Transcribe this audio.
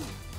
Ooh.